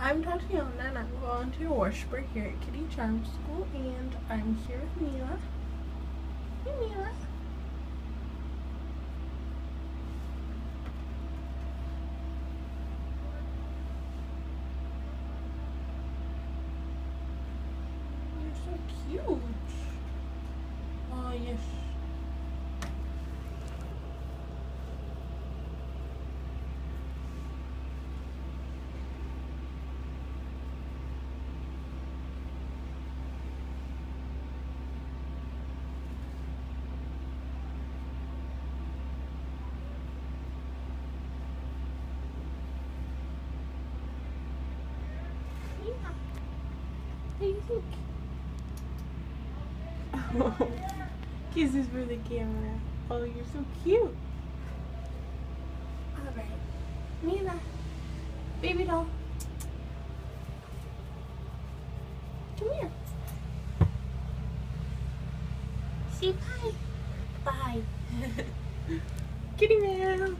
I'm Tatiana and I'm a volunteer worshiper here at Kitty Charm School and I'm here with Meila. Hey Meila. You're so cute. Oh yes. kisses for the camera. Oh, you're so cute. All right, Meila, baby doll. Come here. Say bye. Bye. Kitty man.